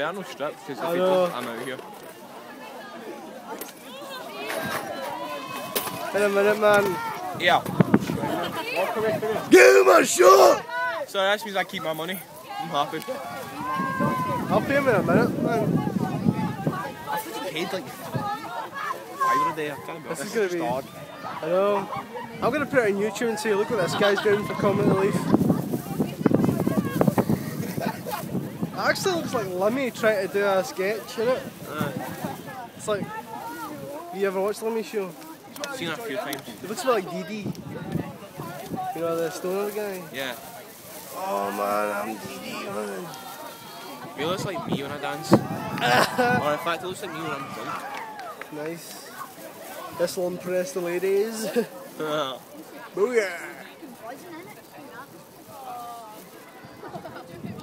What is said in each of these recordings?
better no strip because if I he know. I'm out here. In a minute, man. Yeah. Give him a shot! So that means I keep my money. I'm happy. I'll pay him in a minute, man. I paid like five a day. I can't remember. This is gonna just be- odd. I know. I'm gonna put it on YouTube and say, look what this guy's doing for comic relief. It actually looks like Limmy trying to do a sketch, innit? Uh, It's like, have you ever watched Limmy show? I've seen it a few times. It looks a bit like Dee Dee. You know, the stoner guy. Yeah. Oh man, I'm Dee Dee, man. It looks like me when I dance. or in fact, it looks like me when I'm drunk. Nice. This will impress the ladies. Booyah!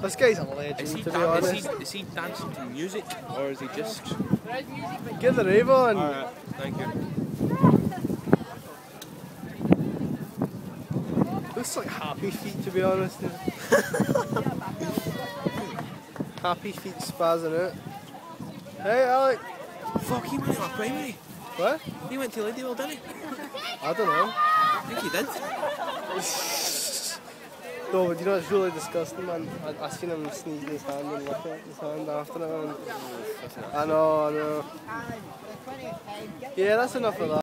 This guy's a legend, is, he to be is, he, is he dancing to music or is he just. Get the rave on. Alright, thank you. Looks like happy feet, to be honest. happy feet spazzing out. Hey, Alec. Fuck, he went to my primary. What? He went to Ladywell, didn't he? I don't know. I think he did. No, but you know it's really disgusting, man. I, I seen him sneezing his hand and licking at his hand after it, man. I know, I know. Yeah, that's enough of that.